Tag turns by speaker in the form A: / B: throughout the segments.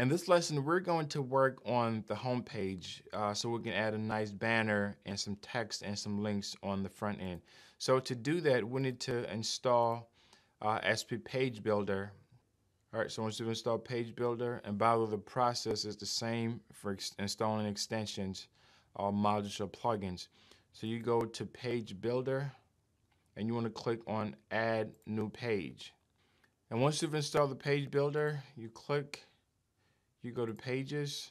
A: In this lesson, we're going to work on the homepage uh, so we can add a nice banner and some text and some links on the front end. So to do that, we need to install uh, SP Page Builder. All right, so once you install Page Builder, and by the way, the process is the same for ex installing extensions, or modules or plugins. So you go to Page Builder, and you want to click on Add New Page. And once you've installed the Page Builder, you click you go to pages.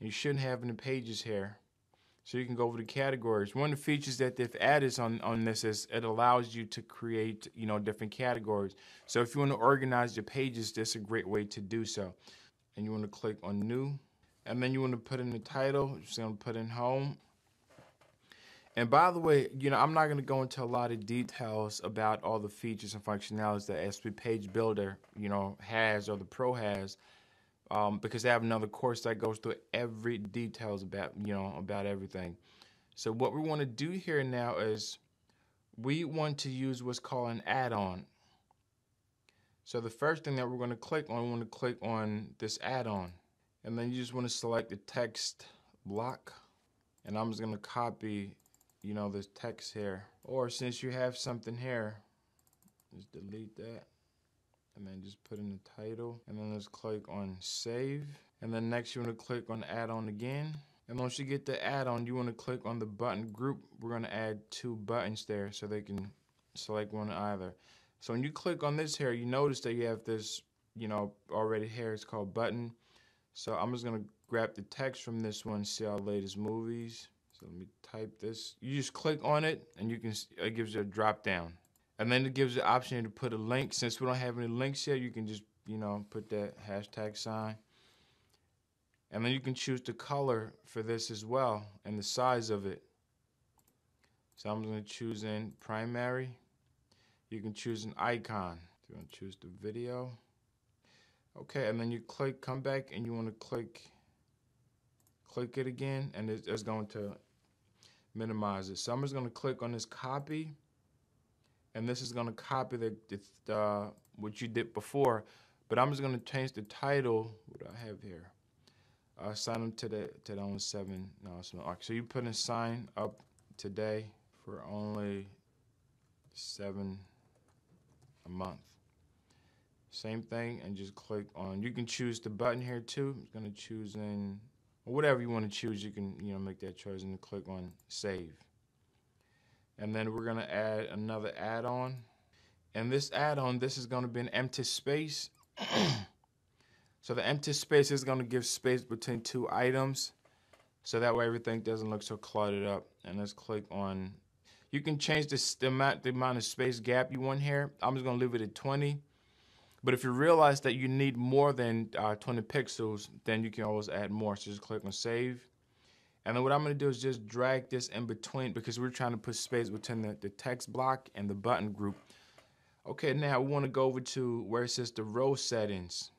A: You shouldn't have any pages here. So you can go over the categories. One of the features that they've added on, on this is it allows you to create you know different categories. So if you want to organize your pages this is a great way to do so. And you want to click on new. And then you want to put in the title. You're just going to put in home. And by the way, you know, I'm not going to go into a lot of details about all the features and functionalities that SP Page Builder, you know, has or the Pro has um, because they have another course that goes through every details about you know about everything. So what we want to do here now is we want to use what's called an add-on. So the first thing that we're going to click on, we want to click on this add-on, and then you just want to select the text block, and I'm just going to copy, you know, this text here. Or since you have something here, just delete that and then just put in the title. And then let's click on save. And then next you want to click on add-on again. And once you get the add-on you want to click on the button group. We're going to add two buttons there so they can select one either. So when you click on this here you notice that you have this you know already here. It's called button. So I'm just gonna grab the text from this one see our latest movies. So let me type this. You just click on it and you can it gives you a drop down and then it gives the option to put a link. Since we don't have any links here, you can just, you know, put that hashtag sign. And then you can choose the color for this as well and the size of it. So I'm going to choose in primary. You can choose an icon. You want to choose the video. Okay, and then you click, come back, and you want to click, click it again, and it's going to minimize it. So I'm just going to click on this copy and this is going to copy the, the uh, what you did before but I'm just going to change the title. What do I have here? Uh, sign up to the to the only seven. No it's not. So you put in sign up today for only seven a month. Same thing and just click on you can choose the button here too. I'm going to choose in whatever you want to choose you can you know make that choice and click on save and then we're to add another add-on. And this add-on this is to be an empty space. So the empty space is to give space between two items. So that way everything doesn't look so cluttered up. And let's click on you can change this, the, amount, the amount of space gap you want here. I'm just to leave it at 20 but if you realize that you need more than uh, 20 pixels then you can always add more. So just click on save and then what I'm going to do is just drag this in between because we're trying to put space between the, the text block and the button group. Okay, now we want to go over to where it says the row settings.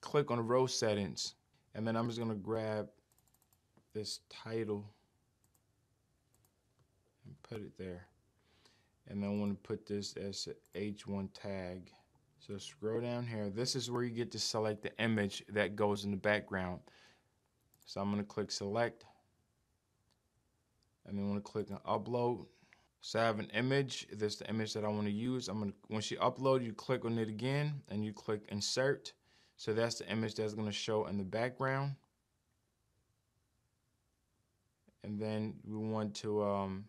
A: Click on the row settings. And then I'm just going to grab this title and put it there. And then I want to put this as a H1 tag. So scroll down here. This is where you get to select the image that goes in the background. So I'm going to click select and then going to click on upload. So I have an image. This is the image that I want to use. I'm to once you upload, you click on it again and you click insert. So that's the image that's to show in the background. And then we want to um,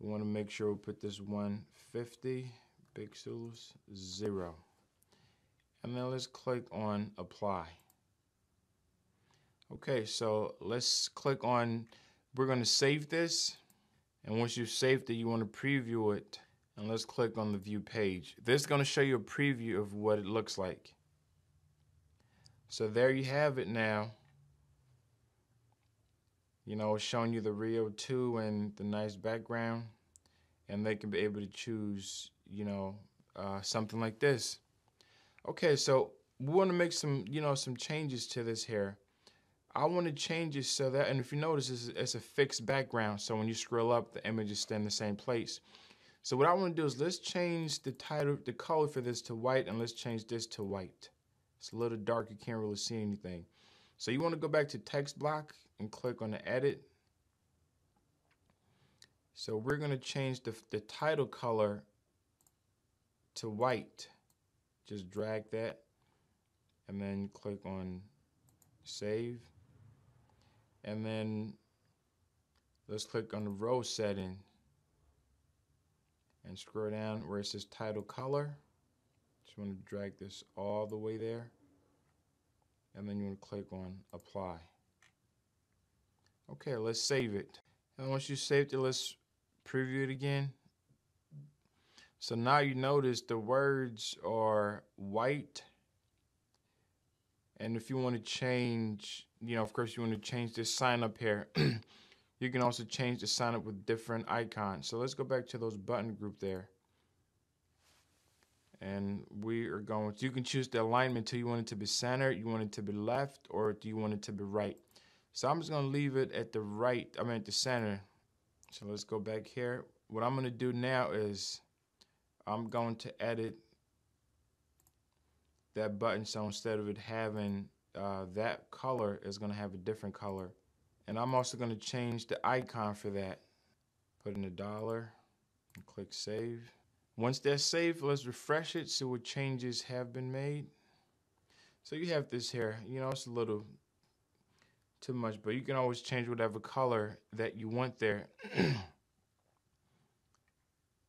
A: we want to make sure we put this 150 pixels zero. And then let's click on apply. Okay, so let's click on, we're going to save this. And once you've saved it, you want to preview it. And let's click on the view page. This is going to show you a preview of what it looks like. So there you have it now. You know, showing you the Rio 2 and the nice background. And they can be able to choose, you know, uh, something like this. Okay, so we want to make some, you know, some changes to this here. I want to change it so that, and if you notice, it's, it's, a fixed background. So when you scroll up, the images stay in the same place. So what I want to do is let's change the title, the color for this to white, and let's change this to white. It's a little dark, you can't really see anything. So you want to go back to text block and click on the edit. So we're going to change the, the title color to white. Just drag that and then click on save. And then let's click on the row setting and scroll down where it says title color. Just want to drag this all the way there. And then you want to click on apply. Okay, let's save it. And once you saved it, let's preview it again. So now you notice the words are white. And if you want to change, you know, of course, you want to change this sign up here. you can also change the sign up with different icons. So let's go back to those button group there. And we are going to, you can choose the alignment Do you want it to be center, you want it to be left, or do you want it to be right? So I'm just going to leave it at the right, I mean at the center. So let's go back here. What I'm going to do now is I'm going to edit that button so instead of it having uh, that color it's going to have a different color. And I'm also going to change the icon for that. Put in a dollar and click save. Once that's saved let's refresh it see what changes have been made. So you have this here you know it's a little too much but you can always change whatever color that you want there.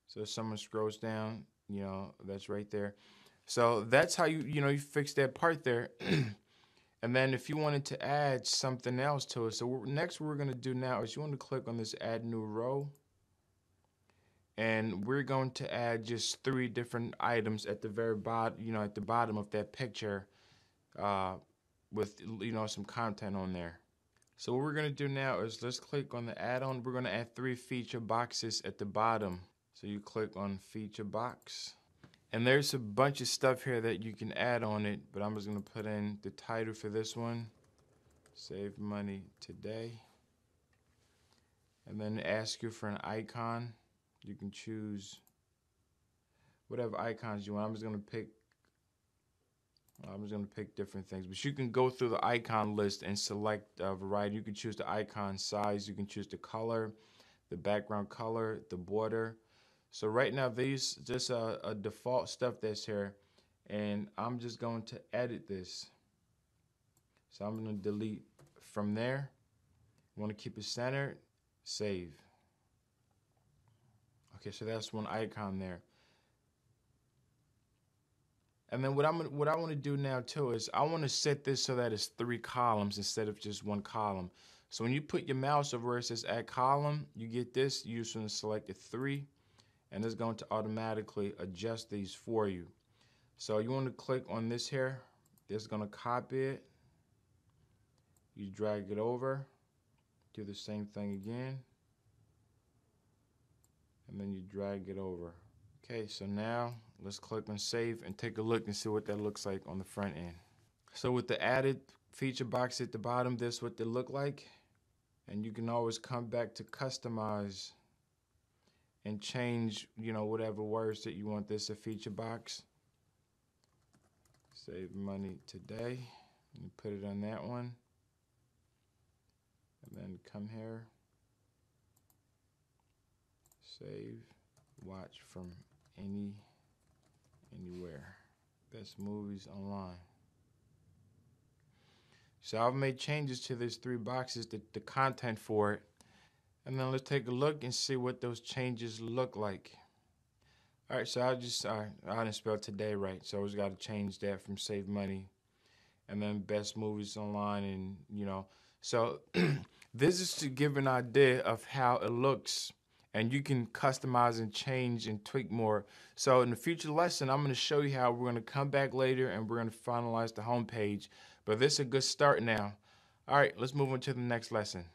A: So if someone scrolls down you know that's right there so that's how you you know you fix that part there. and then if you wanted to add something else to it, so next what we're going to do now is you want to click on this add new row. And we're going to add just three different items at the very bottom, you know, at the bottom of that picture uh, with, you know, some content on there. So what we're going to do now is let's click on the add-on. We're going to add three feature boxes at the bottom. So you click on feature box. And there's a bunch of stuff here that you can add on it, but I'm just to put in the title for this one. Save money today. And then ask you for an icon. You can choose whatever icons you want. I'm just to pick I'm just to pick different things, but you can go through the icon list and select a variety. You can choose the icon size, you can choose the color, the background color, the border, so right now, these just uh, a, a default stuff that's here, and I'm just going to edit this. So I'm going to delete from there. Want to keep it centered, save. Okay, so that's one icon there. And then what I'm what I want to do now too is I want to set this so that it's three columns instead of just one column. So when you put your mouse over where it says add column, you get this. You just to select the three and it's going to automatically adjust these for you. So you want to click on this here. Is going to copy it. You drag it over. Do the same thing again. And then you drag it over. Okay, so now let's click on save and take a look and see what that looks like on the front end. So with the added feature box at the bottom, this is what they look like. And you can always come back to customize and change, you know, whatever words that you want this a feature box. Save money today. And put it on that one. And then come here. Save. Watch from any anywhere. Best movies online. So I've made changes to these three boxes, the, the content for it. And then let's take a look and see what those changes look like. All right, so I just, I, I didn't spell today right, so I just got to change that from save money and then best movies online and, you know. So this is to give an idea of how it looks and you can customize and change and tweak more. So in the future lesson, I'm going to show you how we're going to come back later and we're going to finalize the homepage. But this is a good start now. All right, let's move on to the next lesson.